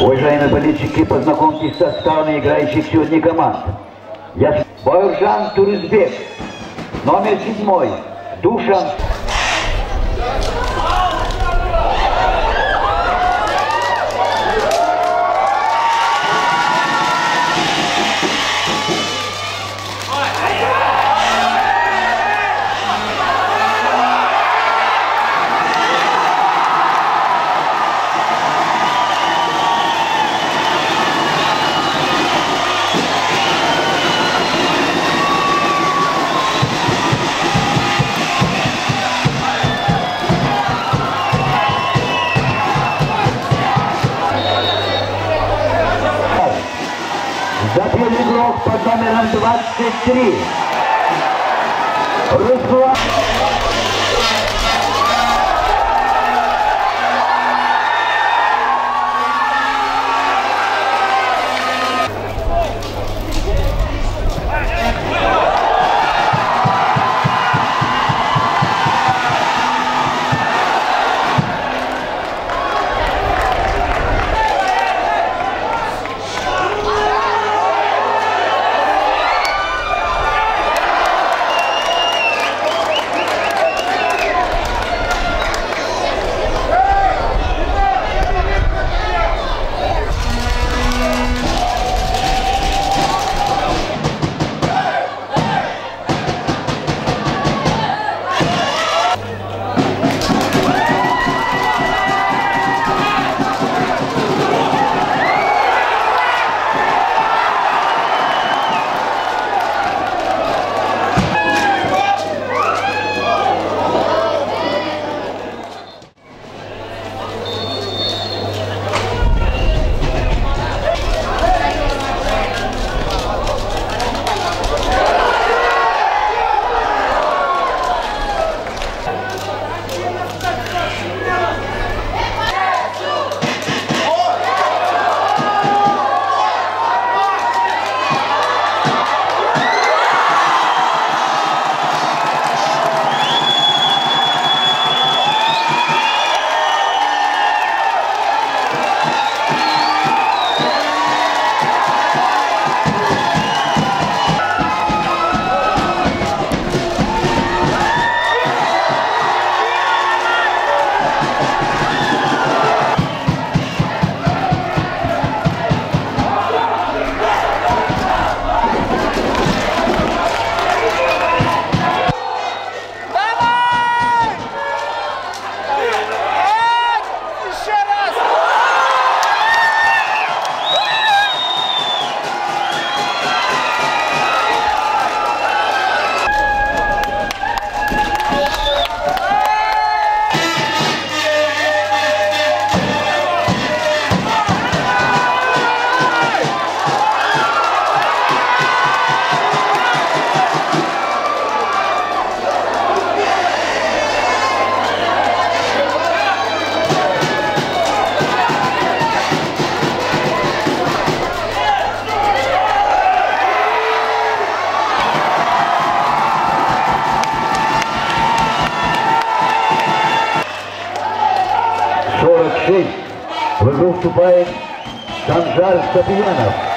Уважаемые болельщики, познакомьтесь с составами играющих сегодня команд. Я Бауржан Туризбек, номер седьмой, Душан. się niego podamy wam dwa, trzy, trzy. Rozwołamy. to play Gonzalez Sabianov.